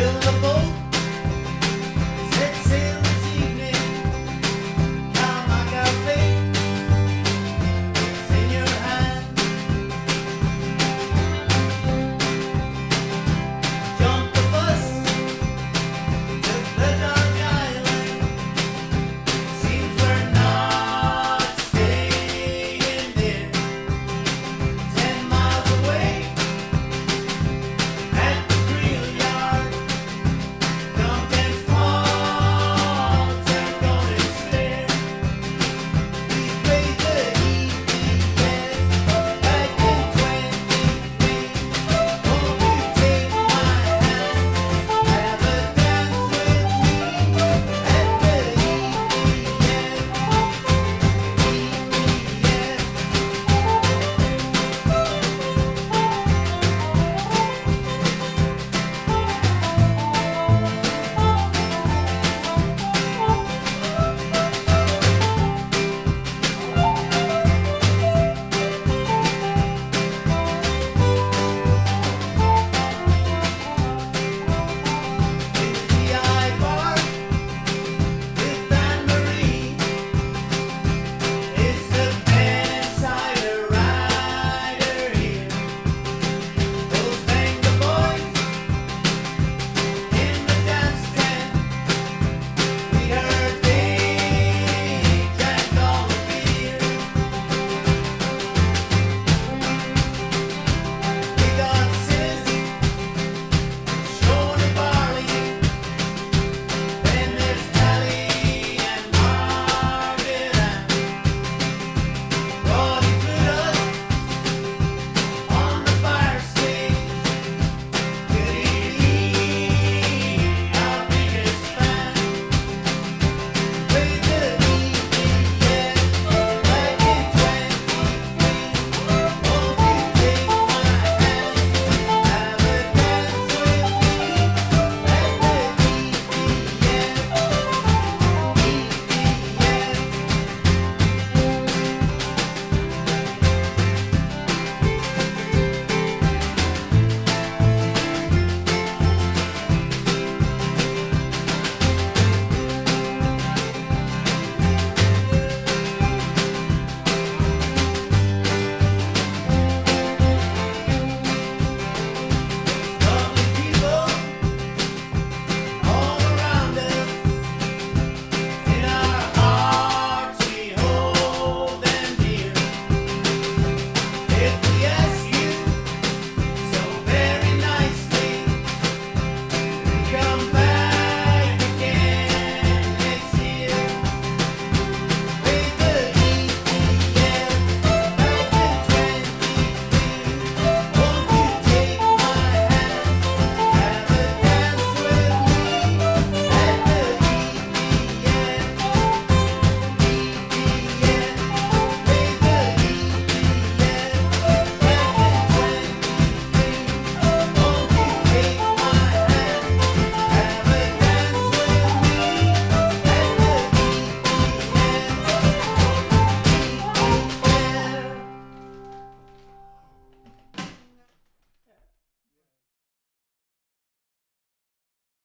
will the